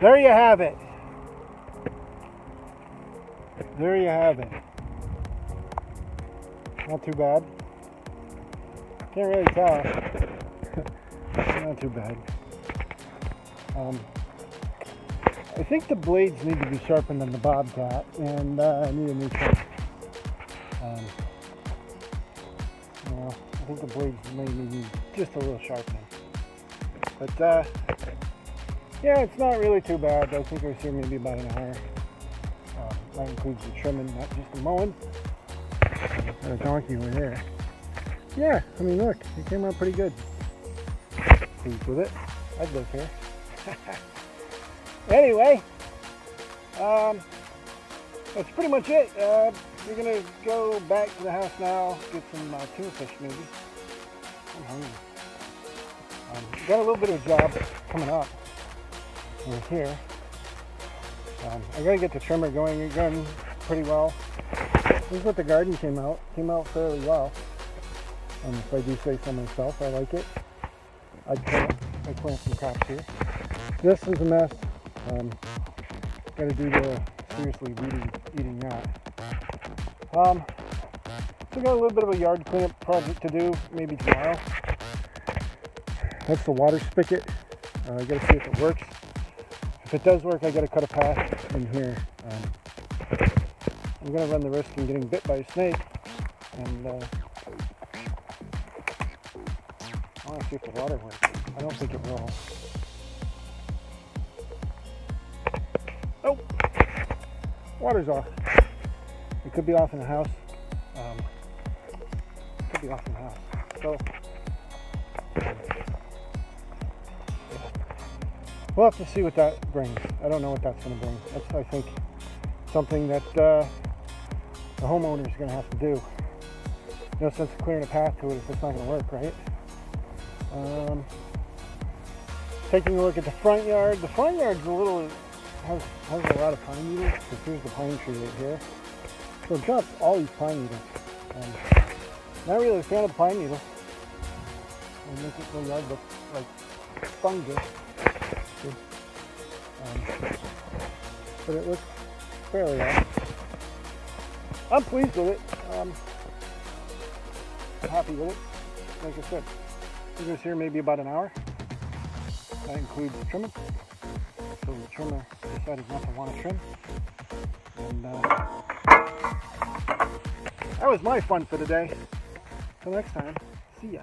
there you have it. There you have it. Not too bad. Can't really tell. Not too bad. Um, I think the blades need to be sharpened on the Bobcat, and uh, I need a new trim. Um, I think the blades may need just a little sharpening. But uh, yeah, it's not really too bad. I think I was here maybe about an hour. Uh, that includes the trimming, not just the mowing. Got a donkey over there. Yeah, I mean, look, it came out pretty good. Pleased with it. I'd live here. anyway, um, that's pretty much it. Uh, we're gonna go back to the house now, get some uh, tuna fish maybe. I'm hungry. Um, got a little bit of a job coming up. We're here. Um, I gotta get the trimmer going again pretty well. This is what the garden came out. Came out fairly well. And if I do say so myself, I like it. I plant, I plant some crops here. This is a mess. Um, gotta do the seriously weeding, eating that. Um, so got a little bit of a yard cleanup project to do, maybe tomorrow. That's the water spigot. Uh, I gotta see if it works. If it does work, I gotta cut a path in here. Um, I'm gonna run the risk of getting bit by a snake, and uh, I want to see if the water works. I don't think it will. Oh, water's off. It could be off in the house. Um, could be off in the house. So. We'll have to see what that brings. I don't know what that's going to bring. That's, I think, something that uh, the homeowner is going to have to do. No sense of clearing a path to it if it's not going to work, right? Um, taking a look at the front yard. The front yard's a little has has a lot of pine needles. Because here's the pine tree right here. So it all these pine needles. Um, not really a fan of pine needles. They make it the yard look like fungus. Um, but it looks fairly well. I'm pleased with it. Um, I'm happy with it. Like I said, to see here maybe about an hour. That includes trimming. So the trimmer decided not to want to trim. And uh, that was my fun for today. Till next time, see ya.